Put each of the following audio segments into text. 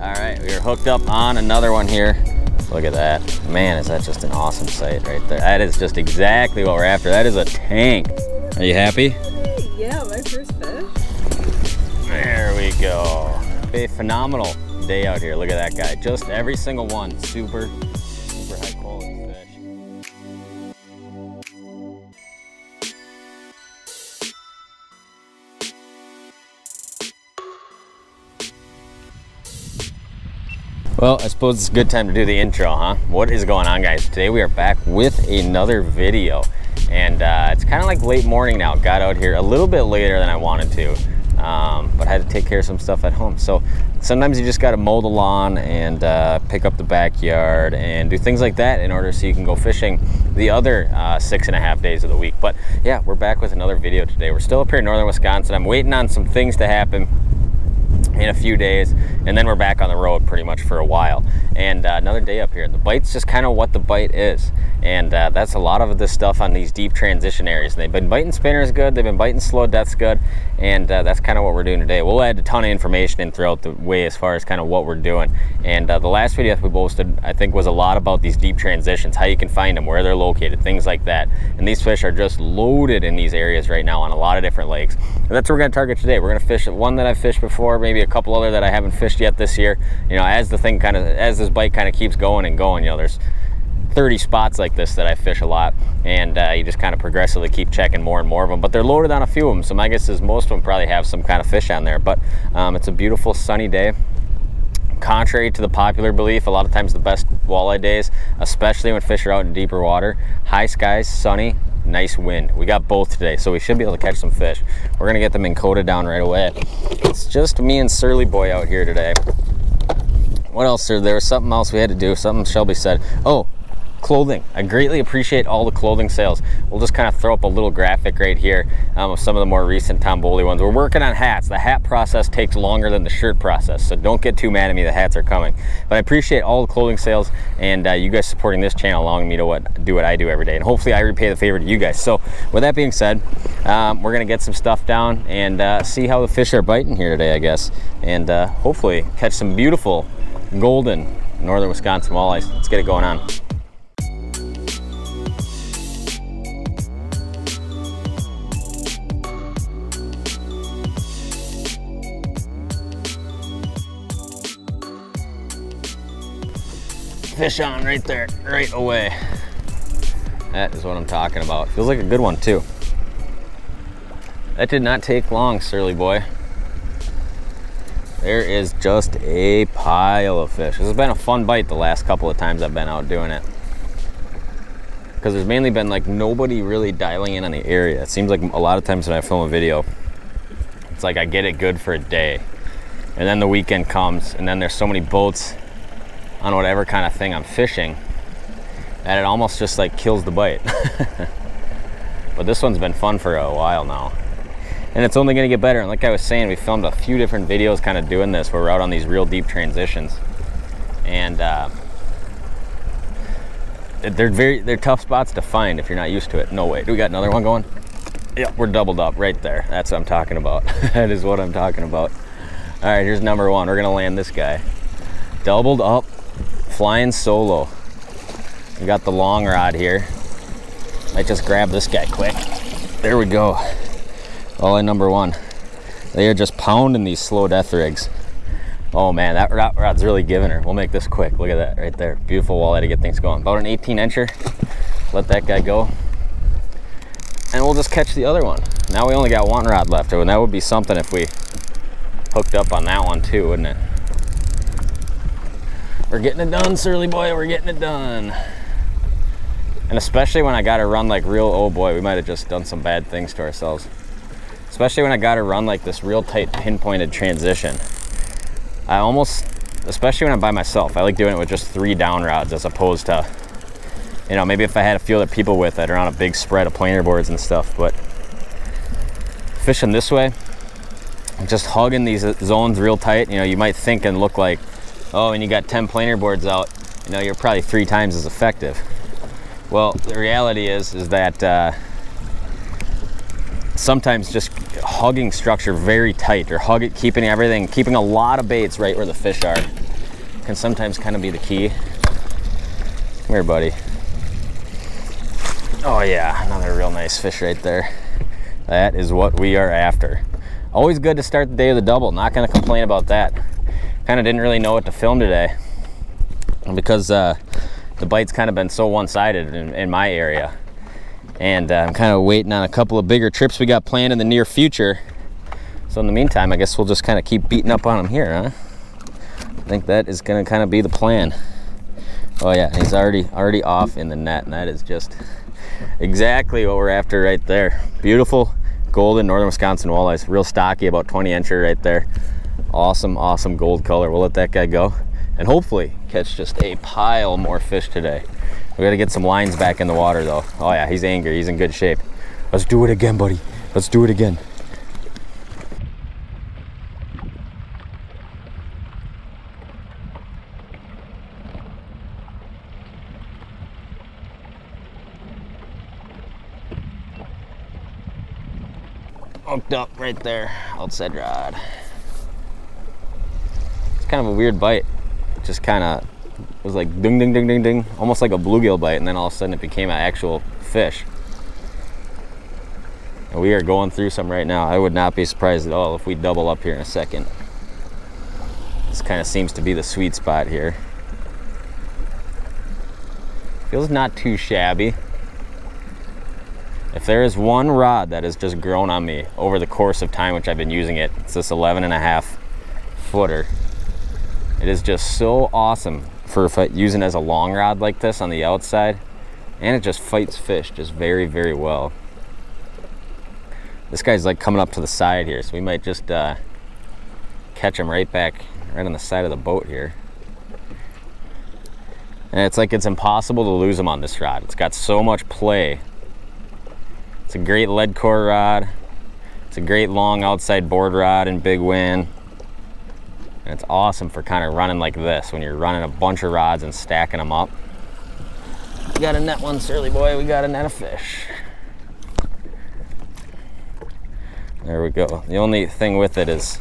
All right, we are hooked up on another one here. Look at that. Man, is that just an awesome sight right there. That is just exactly what we're after. That is a tank. Are you happy? Yeah, my first fish. There we go. A phenomenal day out here. Look at that guy. Just every single one. Super, Well, I suppose it's a good time to do the intro, huh? What is going on, guys? Today we are back with another video. And uh, it's kind of like late morning now. Got out here a little bit later than I wanted to. Um, but I had to take care of some stuff at home. So sometimes you just got to mow the lawn and uh, pick up the backyard and do things like that in order so you can go fishing the other uh, six and a half days of the week. But yeah, we're back with another video today. We're still up here in northern Wisconsin. I'm waiting on some things to happen in a few days and then we're back on the road pretty much for a while. And uh, another day up here. The bite's just kind of what the bite is. And uh, that's a lot of this stuff on these deep transition areas. They've been biting spinners good they've been biting slow deaths good and uh, that's kind of what we're doing today. We'll add a ton of information in throughout the way as far as kind of what we're doing. And uh, the last video that we posted i think was a lot about these deep transitions how you can find them where they're located things like that. And these fish are just loaded in these areas right now on a lot of different lakes. And that's what we're going to target today. We're going to fish one that i've fished before maybe a couple other that I haven't fished yet this year. You know, as the thing kind of, as this bite kind of keeps going and going, you know, there's 30 spots like this that I fish a lot and uh, you just kind of progressively keep checking more and more of them but they're loaded on a few of them so my guess is most of them probably have some kind of fish on there but um, it's a beautiful sunny day contrary to the popular belief a lot of times the best walleye days especially when fish are out in deeper water high skies sunny nice wind. We got both today, so we should be able to catch some fish. We're gonna get them encoded down right away. It's just me and Surly Boy out here today. What else, sir? There was something else we had to do, something Shelby said. Oh, clothing. I greatly appreciate all the clothing sales. We'll just kind of throw up a little graphic right here um, of some of the more recent Tom Boley ones. We're working on hats. The hat process takes longer than the shirt process, so don't get too mad at me. The hats are coming. But I appreciate all the clothing sales and uh, you guys supporting this channel, allowing me to what, do what I do every day. And hopefully I repay the favor to you guys. So with that being said, um, we're going to get some stuff down and uh, see how the fish are biting here today, I guess. And uh, hopefully catch some beautiful golden northern Wisconsin walleyes. Let's get it going on. Fish on right there, right away. That is what I'm talking about. Feels like a good one too. That did not take long, Surly boy. There is just a pile of fish. This has been a fun bite the last couple of times I've been out doing it. Because there's mainly been like nobody really dialing in on the area. It seems like a lot of times when I film a video, it's like I get it good for a day. And then the weekend comes and then there's so many boats on whatever kind of thing I'm fishing that it almost just like kills the bite. but this one's been fun for a while now. And it's only gonna get better. And like I was saying, we filmed a few different videos kind of doing this where we're out on these real deep transitions. And uh, they're very, they're tough spots to find if you're not used to it. No way. Do we got another one going? Yep, we're doubled up right there. That's what I'm talking about. that is what I'm talking about. All right, here's number one. We're gonna land this guy. Doubled up flying solo. We got the long rod here. Might just grab this guy quick. There we go. Walleye number one. They are just pounding these slow death rigs. Oh man, that rod, rod's really giving her. We'll make this quick. Look at that right there. Beautiful walleye to get things going. About an 18 incher. Let that guy go. And we'll just catch the other one. Now we only got one rod left. Oh, and that would be something if we hooked up on that one too, wouldn't it? We're getting it done, Surly boy, we're getting it done. And especially when I got to run like real, oh boy, we might have just done some bad things to ourselves. Especially when I got to run like this real tight pinpointed transition. I almost, especially when I'm by myself, I like doing it with just three down rods as opposed to, you know, maybe if I had a few other people with that are on a big spread of planer boards and stuff, but fishing this way, just hugging these zones real tight, you know, you might think and look like oh, and you got 10 planer boards out, you know, you're probably three times as effective. Well, the reality is, is that uh, sometimes just hugging structure very tight or hug it, keeping everything, keeping a lot of baits right where the fish are can sometimes kind of be the key. Come here, buddy. Oh yeah, another real nice fish right there. That is what we are after. Always good to start the day with a double. Not gonna complain about that. Kind of didn't really know what to film today because uh, the bite's kind of been so one-sided in, in, my area. And uh, I'm kind of waiting on a couple of bigger trips we got planned in the near future. So in the meantime, I guess we'll just kind of keep beating up on them here, huh? I think that is gonna kind of be the plan. Oh yeah, he's already already off in the net, and that is just exactly what we're after right there. Beautiful golden northern Wisconsin walleyes, real stocky, about 20 incher right there. Awesome, awesome gold color. We'll let that guy go and hopefully catch just a pile more fish today. We gotta get some lines back in the water though. Oh yeah, he's angry, he's in good shape. Let's do it again, buddy. Let's do it again. hooked up right there outside rod kind of a weird bite. Just kind of was like ding ding ding ding ding almost like a bluegill bite and then all of a sudden it became an actual fish. And we are going through some right now. I would not be surprised at all if we double up here in a second. This kind of seems to be the sweet spot here. Feels not too shabby. If there is one rod that has just grown on me over the course of time, which I've been using it, it's this 11 and a half footer. It is just so awesome for using as a long rod like this on the outside. And it just fights fish just very, very well. This guy's like coming up to the side here, so we might just uh, catch him right back, right on the side of the boat here. And it's like it's impossible to lose him on this rod. It's got so much play it's a great lead core rod. It's a great long outside board rod and big Win. And it's awesome for kind of running like this when you're running a bunch of rods and stacking them up. We got a net one, Surly boy. We got a net of fish. There we go. The only thing with it is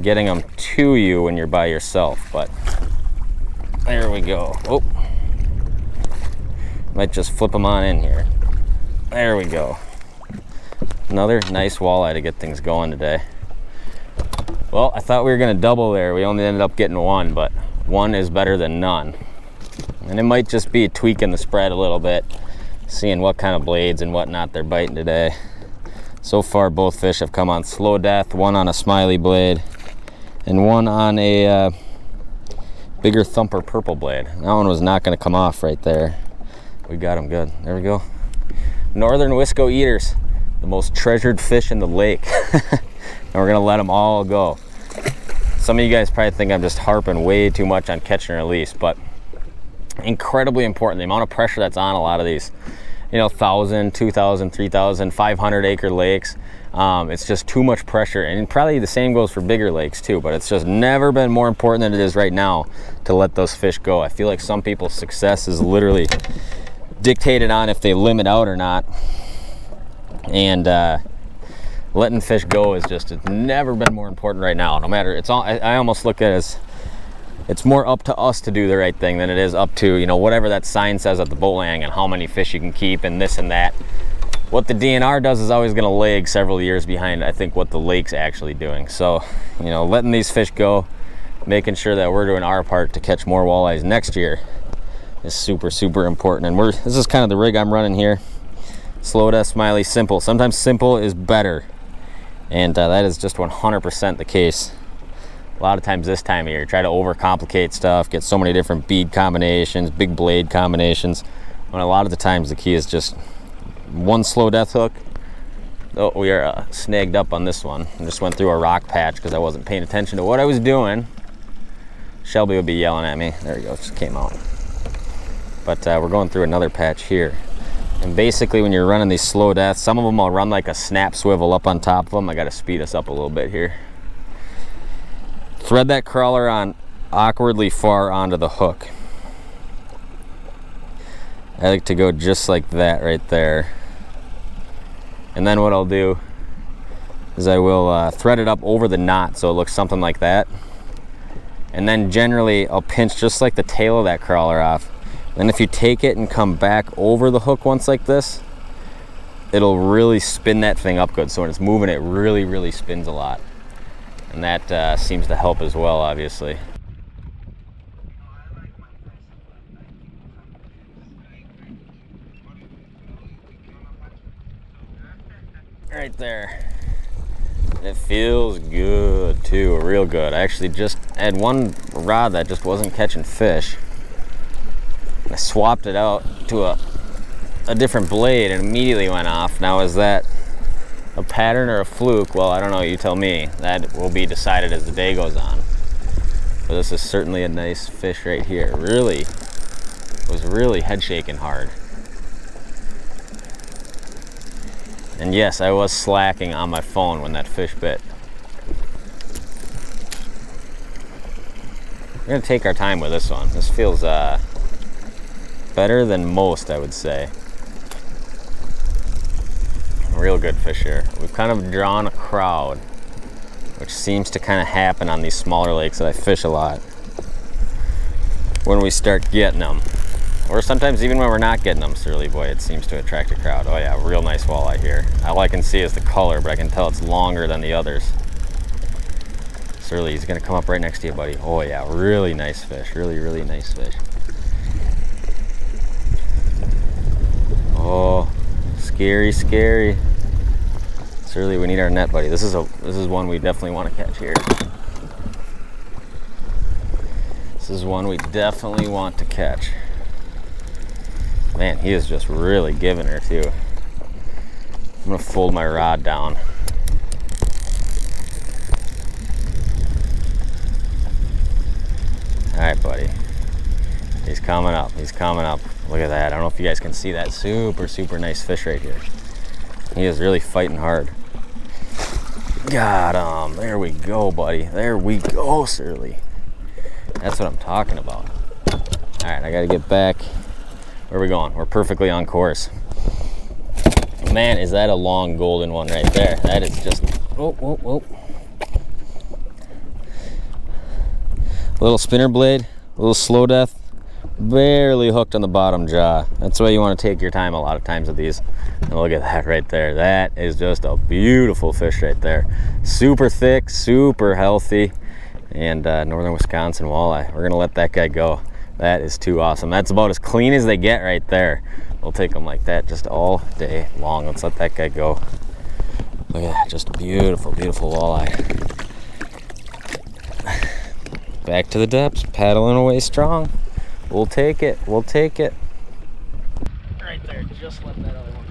getting them to you when you're by yourself, but there we go. Oh, might just flip them on in here. There we go. Another nice walleye to get things going today. Well, I thought we were gonna double there. We only ended up getting one, but one is better than none. And it might just be tweaking the spread a little bit, seeing what kind of blades and whatnot they're biting today. So far, both fish have come on slow death, one on a smiley blade, and one on a uh, bigger thumper purple blade. That one was not gonna come off right there. We got him good. There we go northern Wisco eaters, the most treasured fish in the lake. and we're gonna let them all go. Some of you guys probably think I'm just harping way too much on catch and release, but incredibly important. The amount of pressure that's on a lot of these, you know, 1,000, 2,000, 3,000, 500 acre lakes. Um, it's just too much pressure. And probably the same goes for bigger lakes too, but it's just never been more important than it is right now to let those fish go. I feel like some people's success is literally dictated on if they limit out or not. And uh, letting fish go is just it's never been more important right now. No matter it's all I, I almost look at it as it's more up to us to do the right thing than it is up to you know whatever that sign says at the boat landing and how many fish you can keep and this and that. What the DNR does is always going to lag several years behind I think what the lake's actually doing. So you know letting these fish go, making sure that we're doing our part to catch more walleyes next year is super, super important. And we're this is kind of the rig I'm running here. Slow death, smiley, simple. Sometimes simple is better. And uh, that is just 100% the case. A lot of times this time of year, try to overcomplicate stuff, get so many different bead combinations, big blade combinations. When a lot of the times the key is just one slow death hook. Oh, we are uh, snagged up on this one. I just went through a rock patch because I wasn't paying attention to what I was doing. Shelby would be yelling at me. There he goes, just came out. But uh, we're going through another patch here. And basically when you're running these slow deaths, some of them I'll run like a snap swivel up on top of them. I gotta speed us up a little bit here. Thread that crawler on awkwardly far onto the hook. I like to go just like that right there. And then what I'll do is I will uh, thread it up over the knot so it looks something like that. And then generally I'll pinch just like the tail of that crawler off. Then if you take it and come back over the hook once like this, it'll really spin that thing up good. So when it's moving, it really, really spins a lot. And that uh, seems to help as well, obviously. Right there. It feels good too, real good. I actually just had one rod that just wasn't catching fish. I swapped it out to a, a different blade and immediately went off. Now is that a pattern or a fluke? Well, I don't know, you tell me. That will be decided as the day goes on. But this is certainly a nice fish right here. Really, was really head shaking hard. And yes, I was slacking on my phone when that fish bit. We're gonna take our time with this one. This feels uh, better than most, I would say. Real good fish here. We've kind of drawn a crowd, which seems to kind of happen on these smaller lakes that I fish a lot. When we start getting them. Or sometimes even when we're not getting them, Surly Boy, it seems to attract a crowd. Oh yeah, real nice walleye here. All I can see is the color, but I can tell it's longer than the others. Surly, he's gonna come up right next to you, buddy. Oh yeah, really nice fish. Really, really nice fish. Oh, scary, scary. Surly, we need our net, buddy. This is a this is one we definitely want to catch here. This is one we definitely want to catch. Man, he is just really giving her too. I'm gonna fold my rod down. All right, buddy. He's coming up, he's coming up. Look at that, I don't know if you guys can see that super, super nice fish right here. He is really fighting hard. Got him, there we go, buddy. There we go, Surly. That's what I'm talking about. All right, I gotta get back where are we going? We're perfectly on course. Man, is that a long golden one right there. That is just, oh, oh, oh. A little spinner blade, a little slow death, barely hooked on the bottom jaw. That's why you want to take your time a lot of times with these. And look at that right there. That is just a beautiful fish right there. Super thick, super healthy, and uh, northern Wisconsin walleye. We're gonna let that guy go. That is too awesome. That's about as clean as they get right there. We'll take them like that just all day long. Let's let that guy go. Look at that, just beautiful, beautiful walleye. Back to the depths, paddling away strong. We'll take it, we'll take it. Right there, just let that other one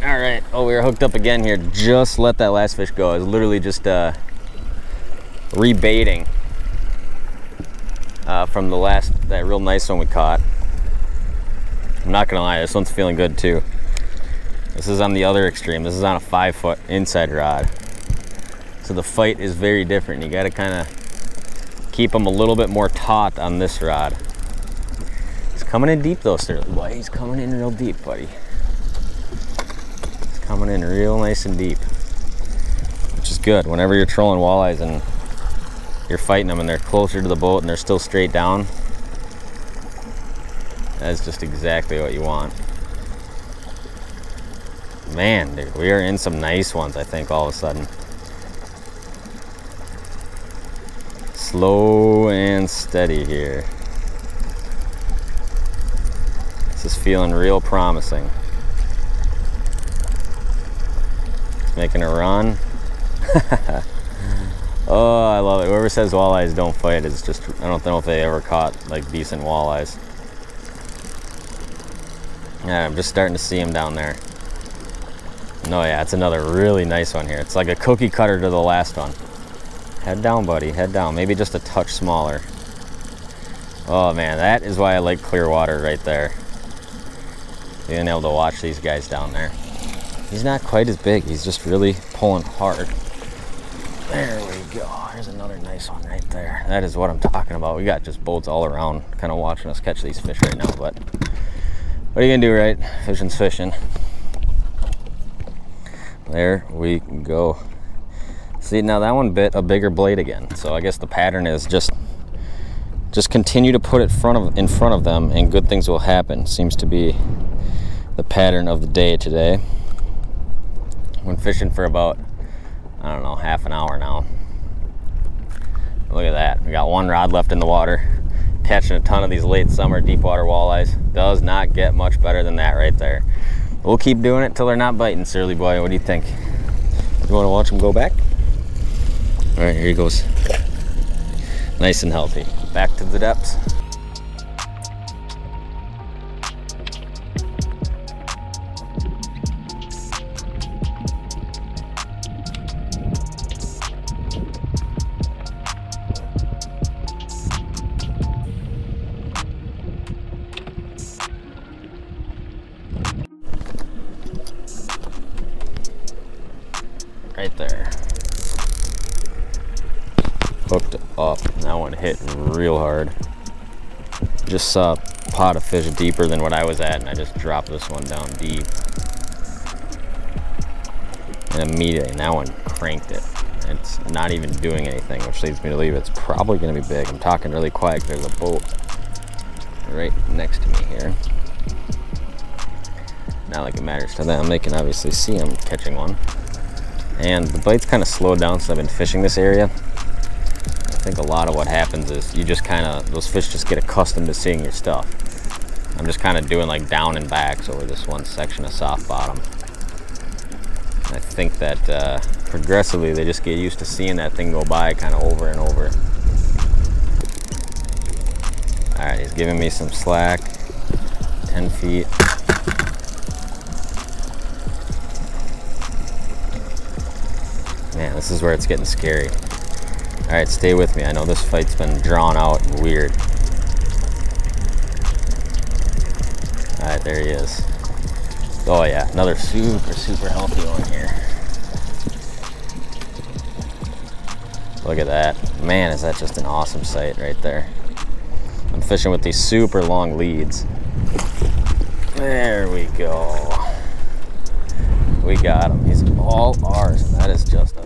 go. All right, oh, we are hooked up again here. Just let that last fish go. I was literally just uh, rebaiting uh, from the last, that real nice one we caught. I'm not gonna lie, this one's feeling good too. This is on the other extreme. This is on a five foot inside rod. So the fight is very different. You gotta kinda keep them a little bit more taut on this rod. He's coming in deep though, sir. Boy, he's coming in real deep, buddy. He's coming in real nice and deep, which is good. Whenever you're trolling walleyes and you're fighting them and they're closer to the boat and they're still straight down, that's just exactly what you want. Man, dude, we are in some nice ones, I think, all of a sudden. Slow and steady here. This is feeling real promising. It's making a run. Oh, I love it. Whoever says walleyes don't fight is just, I don't know if they ever caught like decent walleyes. Yeah, I'm just starting to see them down there. No, yeah, it's another really nice one here. It's like a cookie cutter to the last one. Head down, buddy, head down. Maybe just a touch smaller. Oh man, that is why I like clear water right there. Being able to watch these guys down there. He's not quite as big, he's just really pulling hard. There we go. There's another nice one right there. That is what I'm talking about. We got just boats all around kind of watching us catch these fish right now, but what are you gonna do, right? Fishing's fishing. There we go. See, now that one bit a bigger blade again. So I guess the pattern is just just continue to put it front of in front of them and good things will happen. Seems to be the pattern of the day today. Went fishing for about I don't know, half an hour now. Look at that. We got one rod left in the water. Catching a ton of these late summer deep water walleyes. Does not get much better than that right there. We'll keep doing it till they're not biting, Surly boy. What do you think? You want to watch them go back? All right, here he goes. Nice and healthy. Back to the depths. Hooked up. That one hit real hard. Just saw a pot of fish deeper than what I was at and I just dropped this one down deep. And immediately, that one cranked it. It's not even doing anything, which leads me to believe it's probably gonna be big. I'm talking really quiet there's a boat right next to me here. Not like it matters to them. They can obviously see I'm catching one and the bites kind of slowed down since I've been fishing this area. I think a lot of what happens is you just kind of, those fish just get accustomed to seeing your stuff. I'm just kind of doing like down and backs over this one section of soft bottom. I think that uh, progressively they just get used to seeing that thing go by kind of over and over. All right, he's giving me some slack, 10 feet. Man, this is where it's getting scary. All right, stay with me. I know this fight's been drawn out and weird. All right, there he is. Oh yeah, another super, super healthy one here. Look at that. Man, is that just an awesome sight right there. I'm fishing with these super long leads. There we go. We got him. He's all ours. That is just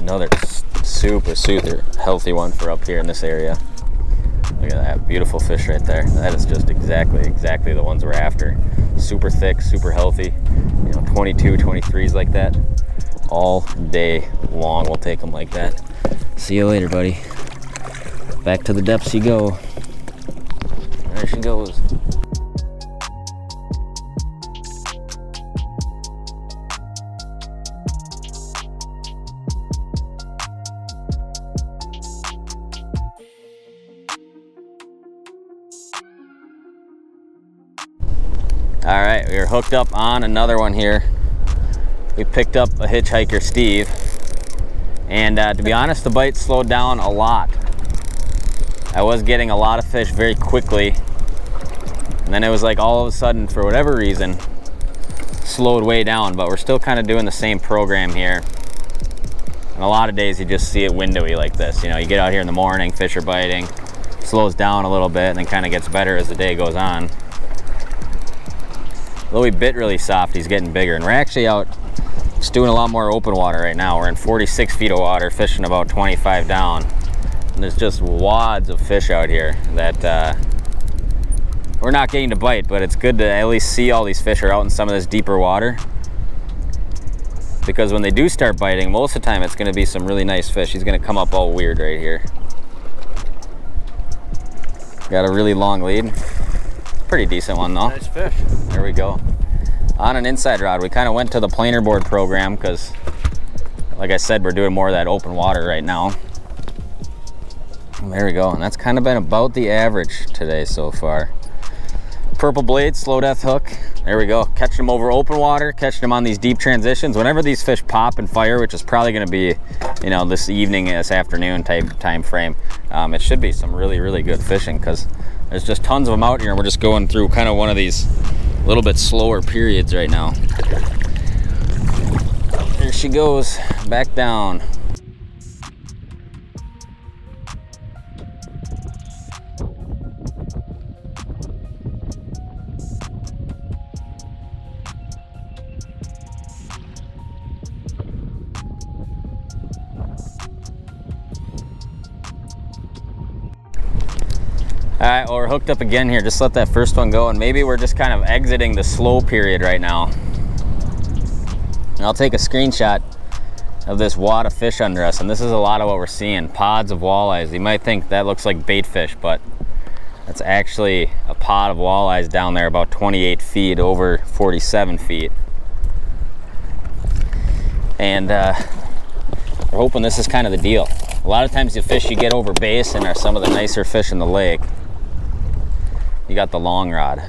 another super, super healthy one for up here in this area. Look at that beautiful fish right there. That is just exactly, exactly the ones we're after. Super thick, super healthy. You know, 22, 23s like that. All day long, we'll take them like that. See you later, buddy. Back to the depths you go. There she goes. Hooked up on another one here. We picked up a hitchhiker, Steve. And uh, to be honest, the bite slowed down a lot. I was getting a lot of fish very quickly. And then it was like all of a sudden, for whatever reason, slowed way down, but we're still kind of doing the same program here. And a lot of days you just see it windowy like this. You know, you get out here in the morning, fish are biting, slows down a little bit, and then kind of gets better as the day goes on. He bit really soft, he's getting bigger. And we're actually out just doing a lot more open water right now. We're in 46 feet of water, fishing about 25 down. And there's just wads of fish out here that uh, we're not getting to bite, but it's good to at least see all these fish are out in some of this deeper water. Because when they do start biting, most of the time it's gonna be some really nice fish. He's gonna come up all weird right here. Got a really long lead. Pretty decent one though. Nice fish. There we go. On an inside rod, we kind of went to the planer board program because, like I said, we're doing more of that open water right now. There we go, and that's kind of been about the average today so far. Purple blade, slow death hook. There we go, catching them over open water, catching them on these deep transitions. Whenever these fish pop and fire, which is probably gonna be, you know, this evening, this afternoon type time frame, um, it should be some really, really good fishing because there's just tons of them out here and we're just going through kind of one of these little bit slower periods right now. There she goes, back down. All right, well, we're hooked up again here. Just let that first one go, and maybe we're just kind of exiting the slow period right now. And I'll take a screenshot of this wad of fish under us, and this is a lot of what we're seeing. Pods of walleyes. You might think that looks like bait fish, but that's actually a pod of walleyes down there about 28 feet over 47 feet. And uh, we're hoping this is kind of the deal. A lot of times the fish you get over basin are some of the nicer fish in the lake. You got the long rod.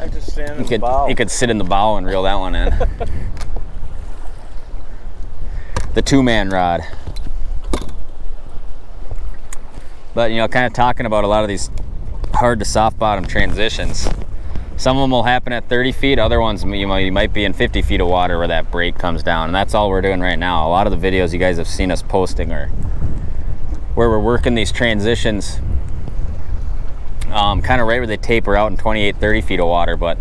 I just stand in You the could, bow. you could sit in the bow and reel that one in. the two-man rod. But you know, kind of talking about a lot of these hard to soft bottom transitions. Some of them will happen at 30 feet. Other ones, you know, you might be in 50 feet of water where that break comes down, and that's all we're doing right now. A lot of the videos you guys have seen us posting are where we're working these transitions, um, kind of right where they taper out in 28, 30 feet of water. But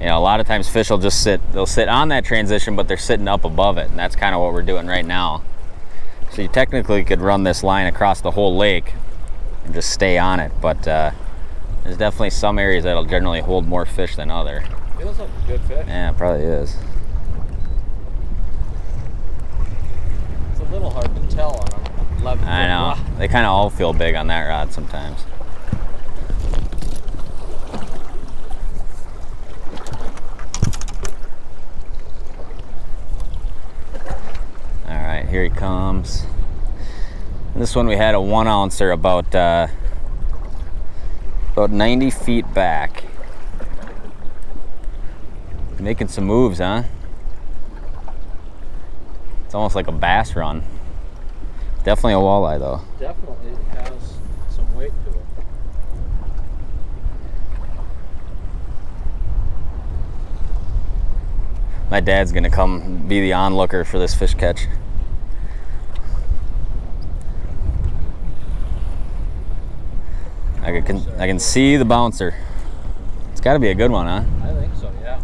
you know, a lot of times fish will just sit, they'll sit on that transition, but they're sitting up above it, and that's kind of what we're doing right now. So you technically could run this line across the whole lake and just stay on it, but uh, there's definitely some areas that'll generally hold more fish than other. Feels like a good fish. Yeah, it probably is. It's a little hard to tell on a 11 I know. They kind of all feel big on that rod sometimes. All right, here he comes. This one we had a one ouncer about uh, about 90 feet back. Making some moves, huh? It's almost like a bass run. Definitely a walleye though. Definitely has some weight to it. My dad's gonna come be the onlooker for this fish catch. I can I can see the bouncer. It's got to be a good one, huh? I think so, yeah.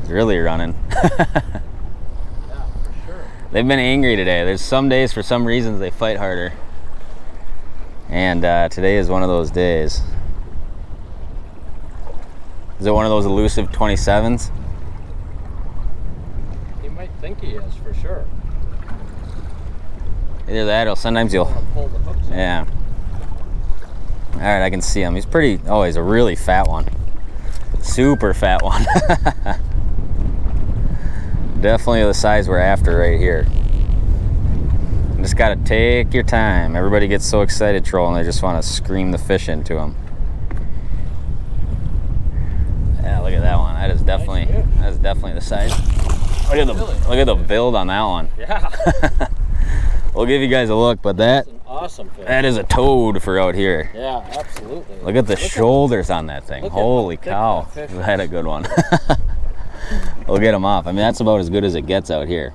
It's really running. Yeah, for sure. They've been angry today. There's some days, for some reasons, they fight harder. And uh, today is one of those days. Is it one of those elusive 27s? He might think he is, for sure. Either that or sometimes you'll. Pull the hooks in. Yeah. All right, I can see him. He's pretty. Oh, he's a really fat one. Super fat one. Definitely the size we're after right here. Just gotta take your time. Everybody gets so excited trolling, they just want to scream the fish into them. Yeah, look at that one. That is definitely that is definitely the size. Look at the look at the build on that one. Yeah, We'll give you guys a look, but that awesome fish. that is a toad for out here. yeah, absolutely. Look at the shoulders on that thing. Holy cow. that that a good one? we'll get him off. I mean, that's about as good as it gets out here.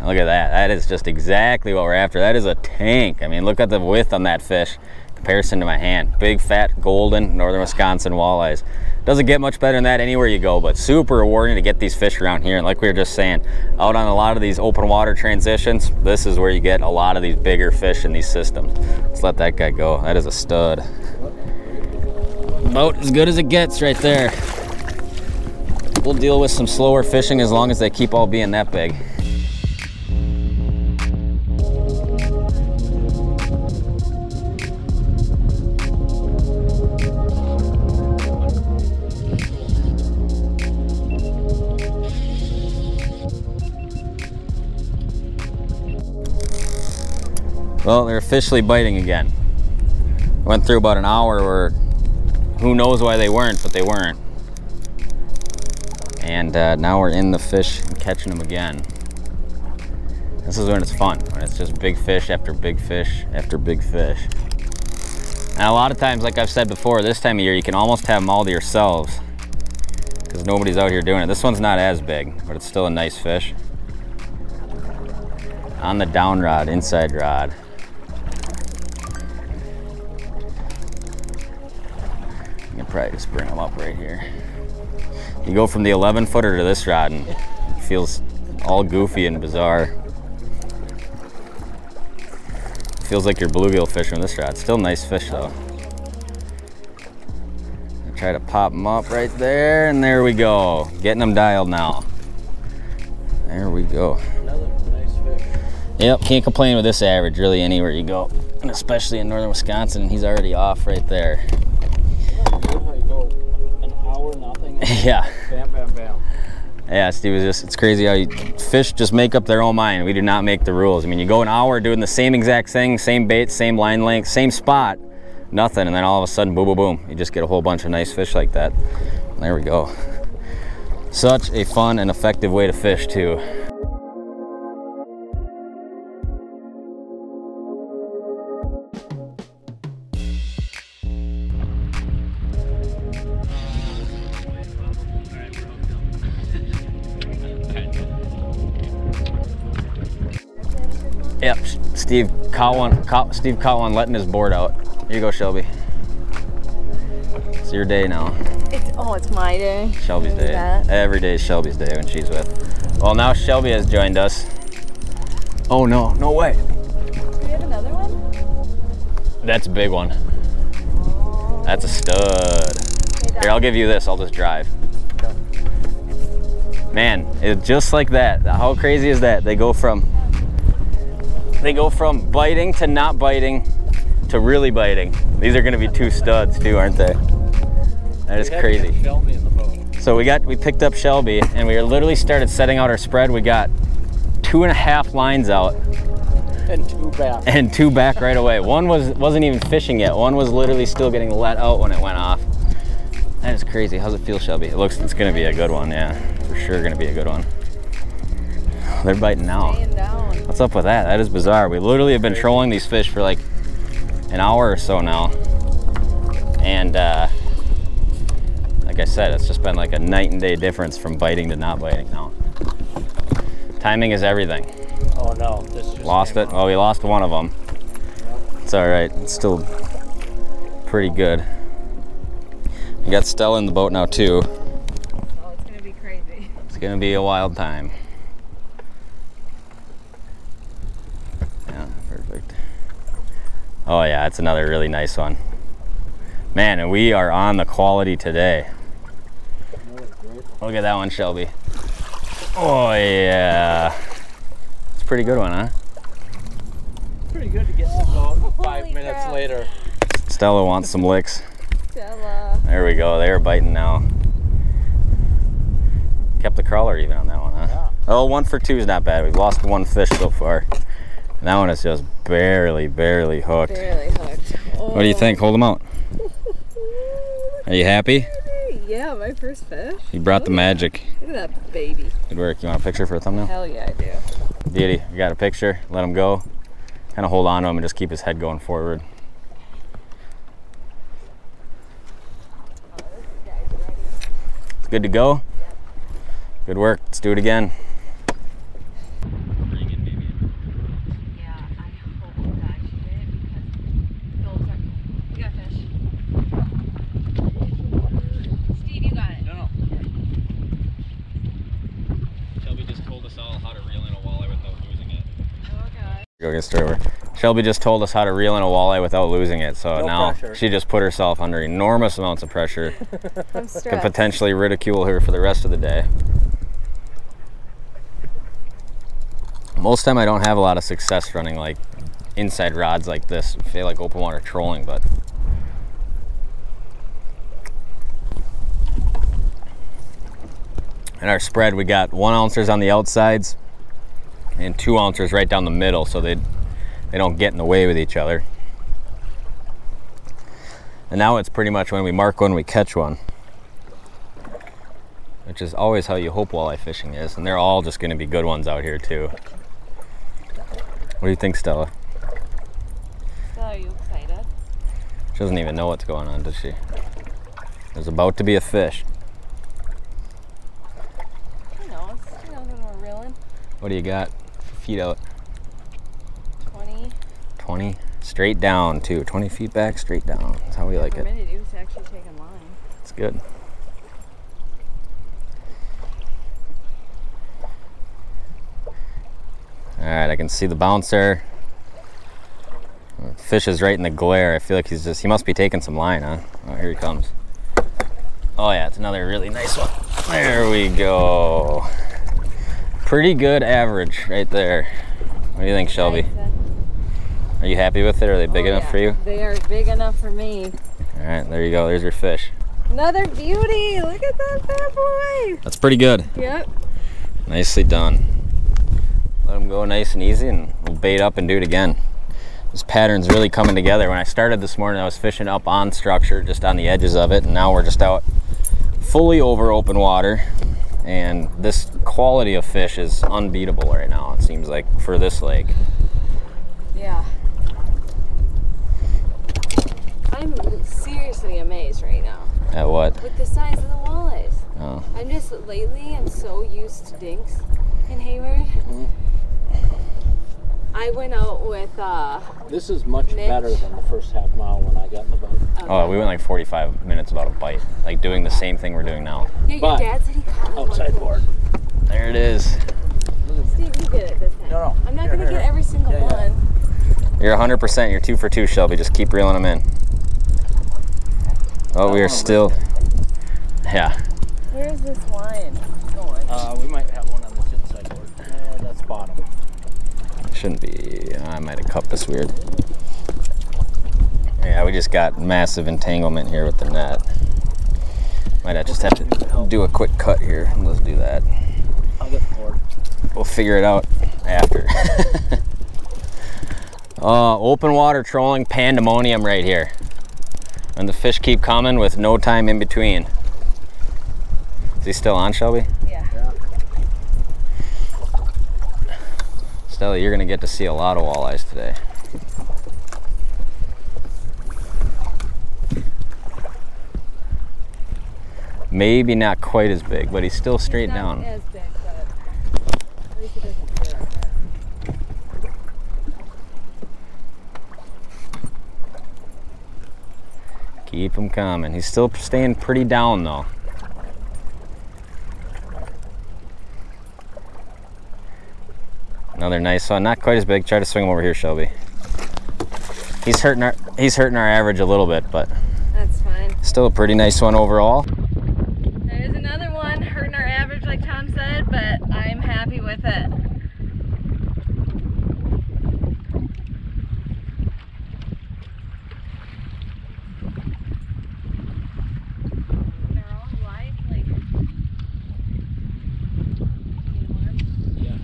Look at that. That is just exactly what we're after. That is a tank. I mean, look at the width on that fish comparison to my hand. Big, fat, golden, northern Wisconsin walleyes. Doesn't get much better than that anywhere you go, but super rewarding to get these fish around here. And like we were just saying, out on a lot of these open water transitions, this is where you get a lot of these bigger fish in these systems. Let's let that guy go. That is a stud. About as good as it gets right there. We'll deal with some slower fishing as long as they keep all being that big. Well, they're officially biting again. Went through about an hour where who knows why they weren't, but they weren't. And uh, now we're in the fish and catching them again. This is when it's fun, when it's just big fish after big fish after big fish. And a lot of times, like I've said before, this time of year, you can almost have them all to yourselves because nobody's out here doing it. This one's not as big, but it's still a nice fish. On the down rod, inside rod. Probably just bring them up right here. You go from the 11 footer to this rod and it feels all goofy and bizarre. feels like you're bluegill fishing with this rod. Still nice fish though. Try to pop them up right there, and there we go. Getting them dialed now. There we go. Yep, can't complain with this average really anywhere you go. And especially in northern Wisconsin, he's already off right there. An hour nothing. yeah. Bam, bam, bam. Yeah, Steve is just, it's crazy how you, fish just make up their own mind. We do not make the rules. I mean, you go an hour doing the same exact thing, same bait, same line length, same spot, nothing, and then all of a sudden, boom, boom, boom, you just get a whole bunch of nice fish like that. There we go. Such a fun and effective way to fish too. Steve caught one. Caught, Steve caught one, letting his board out. Here you go, Shelby. It's your day now. It's, oh, it's my day. Shelby's day. that. Every day is Shelby's day when she's with. Well, now Shelby has joined us. Oh no, no way. Do we have another one? That's a big one. That's a stud. Here, I'll give you this. I'll just drive. Man, it just like that. How crazy is that? They go from they go from biting to not biting to really biting. These are going to be two studs too, aren't they? That is We had to crazy. get Shelby in the boat. So we got we picked up Shelby and we literally started setting out our spread. We got two and a half lines out And two back. and two back right away. One was wasn't even fishing yet. One was literally still getting let out when it went off. That is crazy. How's it feel, Shelby? It looks it's gonna be a good one, yeah. For sure gonna be a good one. They're biting now. Down. What's up with that? That is bizarre. We literally have been trolling these fish for like an hour or so now. And uh, like I said, it's just been like a night and day difference from biting to not biting now. Timing is everything. Oh no, this just Lost it? out. Oh, we lost one of them. It's all right. It's still pretty good. We got Stella in the boat now too. Oh, it's gonna be crazy. It's gonna be a wild time. Yeah, perfect. Oh yeah, it's another really nice one. Man, and we are on the quality today. Another great one. Look at that one, Shelby. Oh yeah. It's a pretty good one, huh? Pretty good to get in the boat five minutes crap. later. Stella wants some licks. Stella. There we go. They're biting now. Kept the crawler even on that one, huh? Yeah. Oh, one for two is not bad. We've lost one fish so far. And that one is just barely, barely hooked. Barely hooked. Oh. What do you think? Hold them out. Are you happy? Yeah, my first fish. You brought the magic. Look at that baby. Good work. You want a picture for a thumbnail? Hell yeah, I do. Deity, you got a picture? Let him go. Kind of hold on to him and just keep his head going forward. It's good to go. Good work. Let's do it again. Yeah, I hope that she did because those are. You got fish. Steve, you got it. No, no. Shelby just told us all how to reel in a walleye without losing it. Okay. Go get straight over. Shelby just told us how to reel in a walleye without losing it. So No now pressure. she just put herself under enormous amounts of pressure. I'm Could potentially ridicule her for the rest of the day. Most time I don't have a lot of success running like inside rods like this. I feel like open water trolling, but in our spread we got one ouncers on the outsides and two ounces right down the middle so they they don't get in the way with each other. And now it's pretty much when we mark one, we catch one. Which is always how you hope walleye fishing is. And they're all just going to be good ones out here, too. What do you think, Stella? So, are you excited? She doesn't even know what's going on, does she? There's about to be a fish. She knows. She knows when we're reeling. What do you got? Feet out. 20. 20. Straight down, too. 20 feet back, straight down. That's how we like it. Permitted you actually take a line. It's good. All right, I can see the bouncer. Fish is right in the glare. I feel like he's just, he must be taking some line, huh? Oh, here he comes. Oh yeah, it's another really nice one. There we go. Pretty good average right there. What do you think, Shelby? Are you happy with it? Are they big Oh, enough yeah. for you? They are big enough for me. All right, there you go. There's your fish. Another beauty. Look at that bad boy. That's pretty good. Yep. Nicely done. Let them go nice and easy and we'll bait up and do it again. This pattern's really coming together. When I started this morning, I was fishing up on structure, just on the edges of it, and now we're just out fully over open water. And this quality of fish is unbeatable right now, it seems like, for this lake. Yeah. I'm seriously amazed right now At what? with the size of the walleyes. Oh, I'm just lately I'm so used to dinks in Hayward. Mm-hmm. I went out with uh This is much Mitch. better than the first half mile when I got in the boat. oh we went like 45 minutes without a bite, like doing the same thing we're doing now. yeah, your but dad said he caught one Outside fish. board. There it is. Steve, you get it this time. No, no. I'm not Here, gonna here, get every single Yeah, yeah. one. You're 100%. You're two for two, Shelby. Just keep reeling them in. Oh, we are still. Yeah. Where's this line going? Uh, we might have one on this inside board. Eh, that's bottom. Shouldn't be. I might have cupped this weird. Yeah, we just got massive entanglement here with the net. Might have just have to do a quick cut here. Let's do that. I'll get. We'll figure it out after. uh, open water trolling pandemonium right here. And the fish keep coming with no time in between. Is he still on, Shelby? yeah. Yeah. Stella, you're gonna get to see a lot of walleyes today. Maybe not quite as big, but he's still straight down. Big, but at least he doesn't feel. Keep him coming. He's still staying pretty down though. Another nice one. Not quite as big. Try to swing him over here, Shelby. He's hurting our he's hurting our average a little bit, but That's fine. still a pretty nice one overall. There is another one hurting our average, like Tom said, but I'm happy with it. They're all live, like. Need one? Yeah.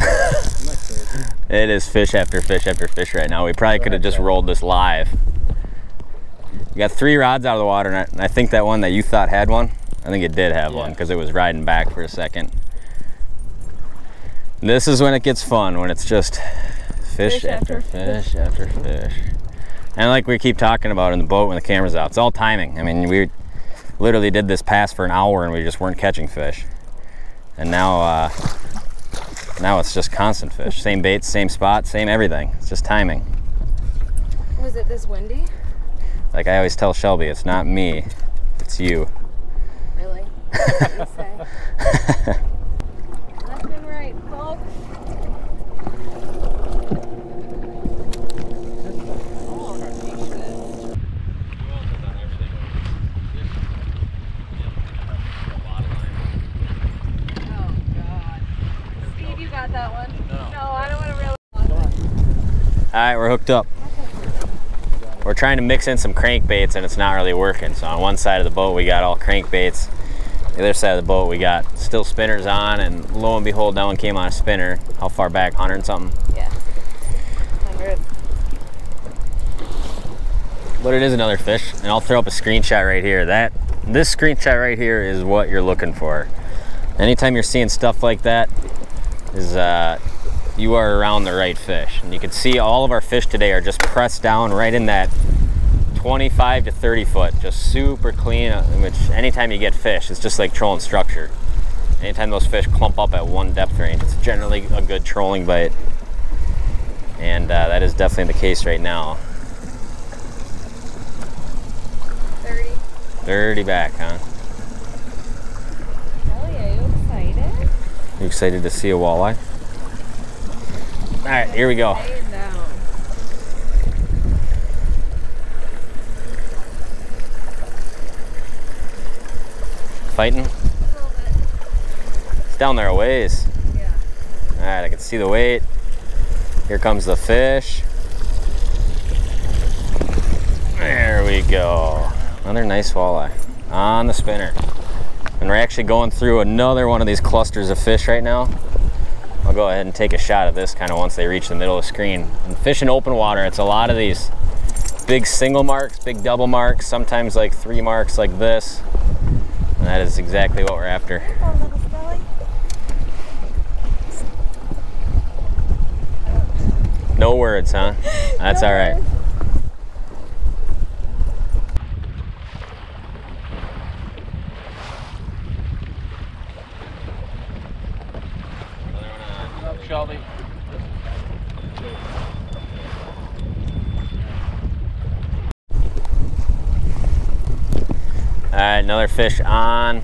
Am I crazy? It is fish after fish after fish right now. We probably could have just rolled this live. We got three rods out of the water, and I, and I think that one that you thought had one, I think it did have one because it was riding back for a second. This is when it gets fun, when it's just fish, Fish after, after fish after fish. And like we keep talking about in the boat when the camera's out, it's all timing. I mean, we literally did this pass for an hour and we just weren't catching fish. And now, uh, now it's just constant fish. Same baits, same spot, same everything. It's just timing. Was it this windy? Like I always tell Shelby, it's not me, it's you. Really? What do you say? Left and right, folks. Oh, shit. Oh, God. Steve, you got that one. No. No, I don't want to really. All right, we're hooked up. We're trying to mix in some crankbaits and it's not really working. So on one side of the boat we got all crankbaits. The other side of the boat we got still spinners on and lo and behold that one came on a spinner. How far back? 100 and something? Yeah. 100. But it is another fish and I'll throw up a screenshot right here. That This screenshot right here is what you're looking for. Anytime you're seeing stuff like that is uh, you are around the right fish. And you can see all of our fish today are just pressed down right in that 25 to 30 foot, just super clean, uh, which anytime you get fish, it's just like trolling structure. Anytime those fish clump up at one depth range, it's generally a good trolling bite. And uh, that is definitely the case right now. 30. 30 back, huh? Kelly, are you excited? You excited to see a walleye? All right, here we go. Lay it down. Fighting? A little bit. It's down there a ways. Yeah. All right, I can see the weight. Here comes the fish. There we go. Another nice walleye on the spinner. And we're actually going through another one of these clusters of fish right now. I'll go ahead and take a shot of this kind of once they reach the middle of the screen. And fish in open water, it's a lot of these big single marks, big double marks, sometimes like three marks like this. And that is exactly what we're after. No words, huh? That's all right. Up, Shelby. All right, another fish on.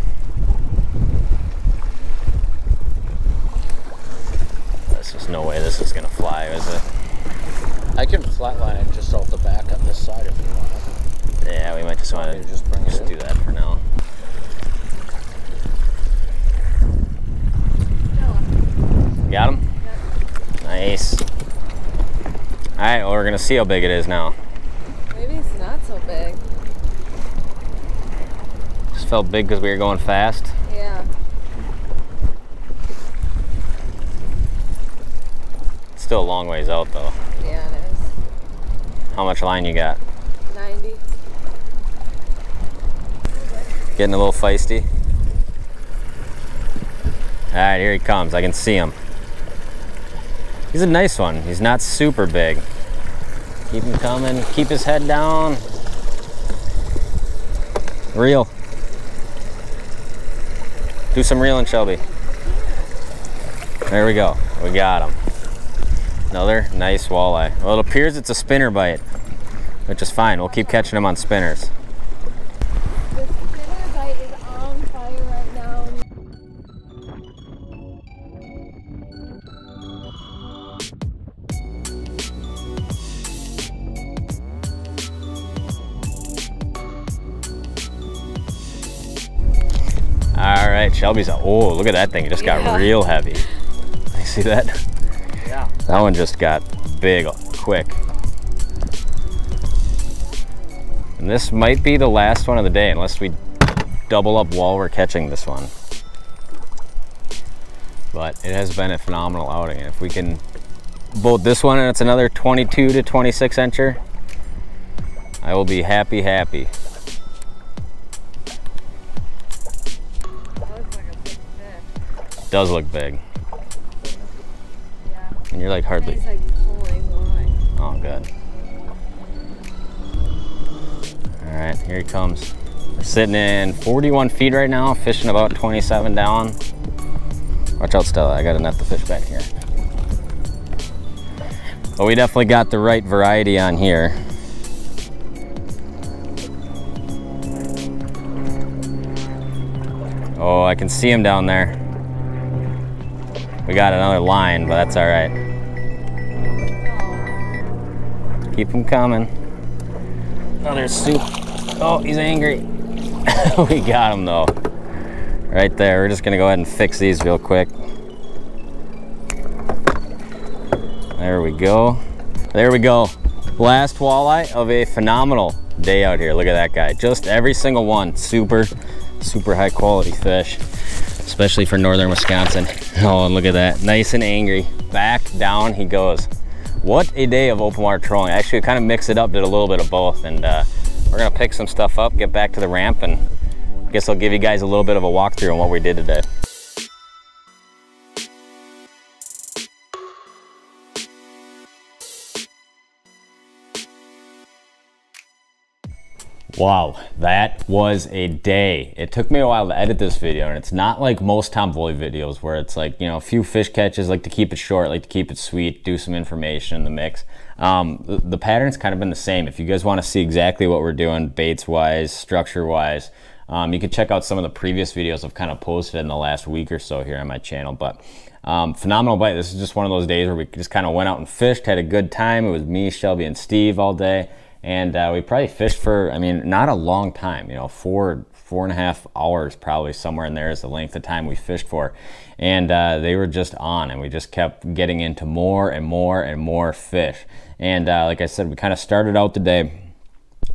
This is no way this is gonna fly, is it? I can flatline it just off the back on this side if you want. Yeah, we might just want to just bring just in. do that for now. Got him? Nice. All right, well, we're gonna see how big it is now. Maybe it's not so big. Just felt big because we were going fast. Yeah. It's still a long ways out though. Yeah, it is. How much line you got? 90. Getting a little feisty. All right, here he comes. I can see him. He's a nice one. He's not super big. Keep him coming. Keep his head down. Reel. Do some reeling, Shelby. There we go. We got him. Another nice walleye. Well, it appears it's a spinner bite, which is fine. We'll keep catching them on spinners. Shelby's. Oh, look at that thing! It just got real heavy. You see that? Yeah. That one just got big quick. And this might be the last one of the day, unless we double up while we're catching this one. But it has been a phenomenal outing, and if we can boat this one and it's another 22 to 26 incher, I will be happy, happy. Does look big, Yeah. and you're like hardly. Like. Oh, good. All right, here he comes. We're sitting in 41 feet right now, fishing about 27 down. Watch out, Stella. I got to net the fish back here. But we definitely got the right variety on here. Oh, I can see him down there. We got another line, but that's all right. Keep him coming. Another soup. Oh, he's angry. we got him though. Right there. We're just gonna go ahead and fix these real quick. There we go. There we go. Last walleye of a phenomenal day out here. Look at that guy. Just every single one. Super, super high quality fish. Especially for northern Wisconsin. Oh, look at that. Nice and angry. Back down he goes. What a day of open water trolling. Actually, kind of mixed it up, did a little bit of both. And uh, we're gonna pick some stuff up, get back to the ramp, and I guess I'll give you guys a little bit of a walkthrough on what we did today. Wow, that was a day. It took me a while to edit this video, and it's not like most Tom Boley videos where it's like, you know, a few fish catches, like to keep it short, like to keep it sweet, do some information in the mix. Um, the, the pattern's kind of been the same. If you guys want to see exactly what we're doing, baits wise, structure wise, um, you can check out some of the previous videos I've kind of posted in the last week or so here on my channel. But um, phenomenal bite. This is just one of those days where we just kind of went out and fished, had a good time. It was me, Shelby, and Steve all day and uh, we probably fished for i mean not a long time you know four four and a half hours probably somewhere in there is the length of time we fished for. And uh, they were just on and we just kept getting into more and more and more fish. And uh, like i said we kind of started out the day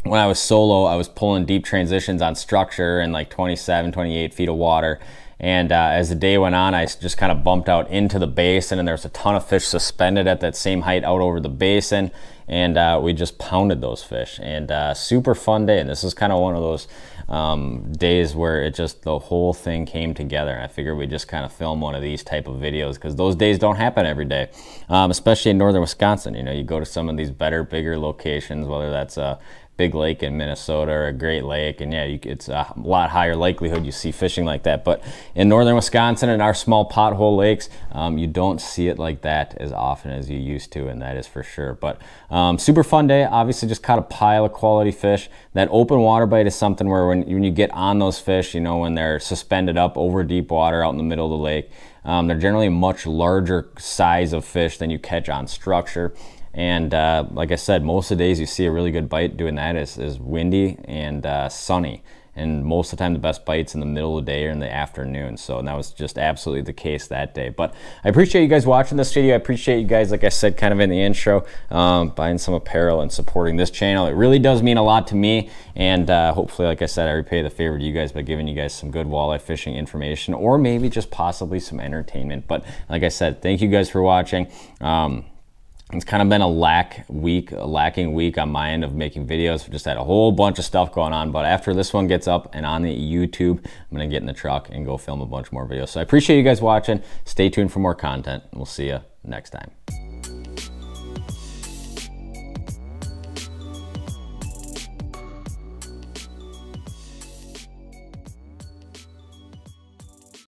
when i was solo i was pulling deep transitions on structure in like 27 28 feet of water. And uh, as the day went on, I just kind of bumped out into the basin, and there's a ton of fish suspended at that same height out over the basin and uh, we just pounded those fish. And uh, super fun day. And this is kind of one of those um, days where it just the whole thing came together. And i figured we'd just kind of film one of these type of videos because those days don't happen every day um, especially in northern wisconsin. You know you go to some of these better bigger locations whether that's uh, big lake in Minnesota or a great lake, and yeah, you, it's a lot higher likelihood you see fishing like that. But in northern Wisconsin and our small pothole lakes, um, you don't see it like that as often as you used to, and that is for sure. But um, super fun day. Obviously, just caught a pile of quality fish. That open water bite is something where when, when you get on those fish, you know, when they're suspended up over deep water out in the middle of the lake, um, they're generally a much larger size of fish than you catch on structure. And uh, like I said, most of the days you see a really good bite doing that is, is windy and uh, sunny. And most of the time, the best bites in the middle of the day or in the afternoon. So that was just absolutely the case that day. But I appreciate you guys watching this video. I appreciate you guys, like I said, kind of in the intro, um, buying some apparel and supporting this channel. It really does mean a lot to me. And uh, hopefully, like I said, I repay the favor to you guys by giving you guys some good walleye fishing information or maybe just possibly some entertainment. But like I said, thank you guys for watching. Um, it's kind of been a lack week, a lacking week on my end of making videos. We just had a whole bunch of stuff going on. But after this one gets up and on the YouTube, I'm going to get in the truck and go film a bunch more videos. So I appreciate you guys watching. Stay tuned for more content. We'll see you next time.